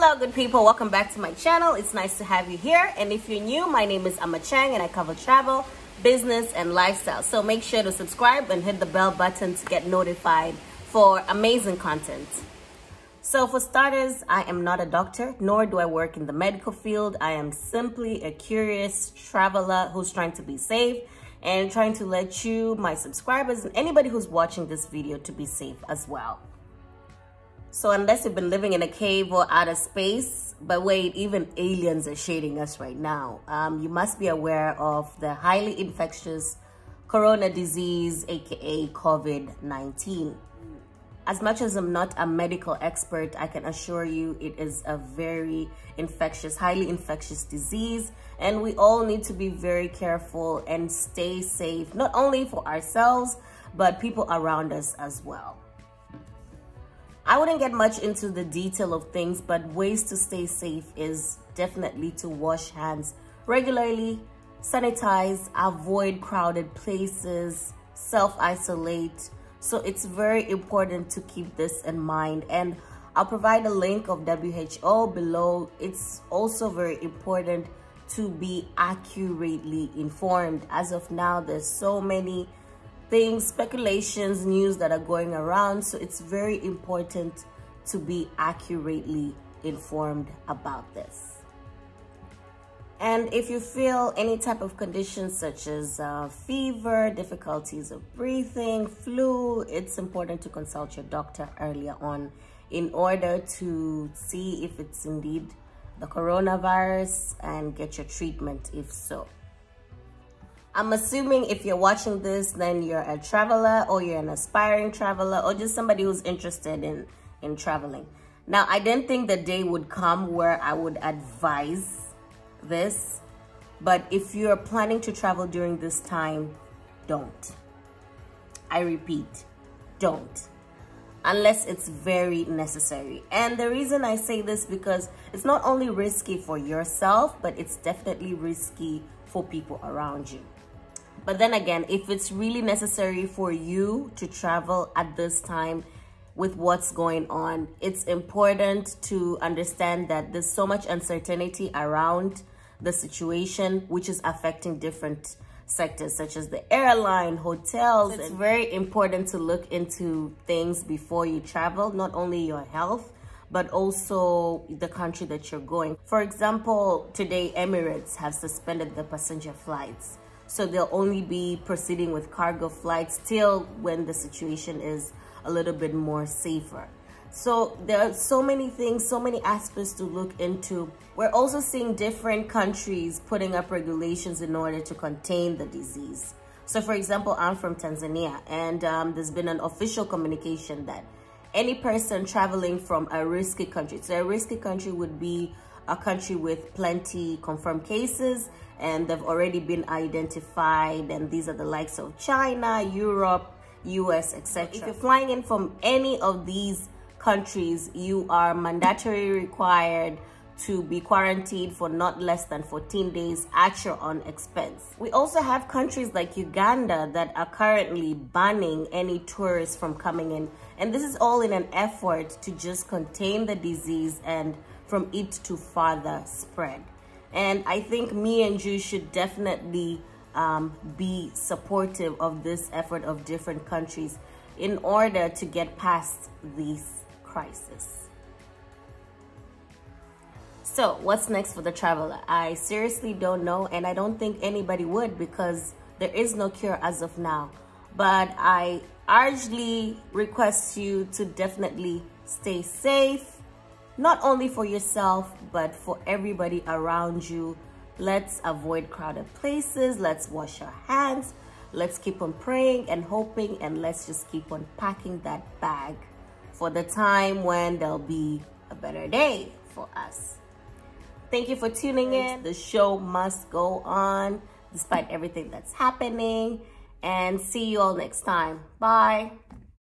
Hello, good people. Welcome back to my channel. It's nice to have you here. And if you're new, my name is Ama Cheng and I cover travel, business, and lifestyle. So make sure to subscribe and hit the bell button to get notified for amazing content. So for starters, I am not a doctor, nor do I work in the medical field. I am simply a curious traveler who's trying to be safe and trying to let you, my subscribers, and anybody who's watching this video to be safe as well. So unless you've been living in a cave or outer space, but wait, even aliens are shading us right now. Um, you must be aware of the highly infectious corona disease, aka COVID-19. As much as I'm not a medical expert, I can assure you it is a very infectious, highly infectious disease. And we all need to be very careful and stay safe, not only for ourselves, but people around us as well. I wouldn't get much into the detail of things, but ways to stay safe is definitely to wash hands regularly, sanitize, avoid crowded places, self-isolate. So it's very important to keep this in mind. And I'll provide a link of WHO below. It's also very important to be accurately informed. As of now, there's so many things, speculations, news that are going around. So it's very important to be accurately informed about this. And if you feel any type of conditions such as uh, fever, difficulties of breathing, flu, it's important to consult your doctor earlier on in order to see if it's indeed the coronavirus and get your treatment if so. I'm assuming if you're watching this, then you're a traveler or you're an aspiring traveler or just somebody who's interested in, in traveling. Now, I didn't think the day would come where I would advise this, but if you're planning to travel during this time, don't. I repeat, don't. Unless it's very necessary. And the reason I say this because it's not only risky for yourself, but it's definitely risky for people around you. But then again, if it's really necessary for you to travel at this time with what's going on, it's important to understand that there's so much uncertainty around the situation, which is affecting different sectors such as the airline, hotels. It's very important to look into things before you travel, not only your health, but also the country that you're going. For example, today Emirates have suspended the passenger flights. So they'll only be proceeding with cargo flights till when the situation is a little bit more safer. So there are so many things, so many aspects to look into. We're also seeing different countries putting up regulations in order to contain the disease. So for example, I'm from Tanzania and um, there's been an official communication that any person traveling from a risky country, so a risky country would be a country with plenty confirmed cases and they've already been identified and these are the likes of China, Europe, US, etc. If you're flying in from any of these countries, you are mandatory required to be quarantined for not less than 14 days at your own expense. We also have countries like Uganda that are currently banning any tourists from coming in. And this is all in an effort to just contain the disease and from it to further spread. And I think me and you should definitely um, be supportive of this effort of different countries in order to get past this crisis. So what's next for the traveler? I seriously don't know and I don't think anybody would because there is no cure as of now. But I urgently request you to definitely stay safe, not only for yourself, but for everybody around you. Let's avoid crowded places. Let's wash our hands. Let's keep on praying and hoping, and let's just keep on packing that bag for the time when there'll be a better day for us. Thank you for tuning in. The show must go on despite everything that's happening. And see you all next time. Bye.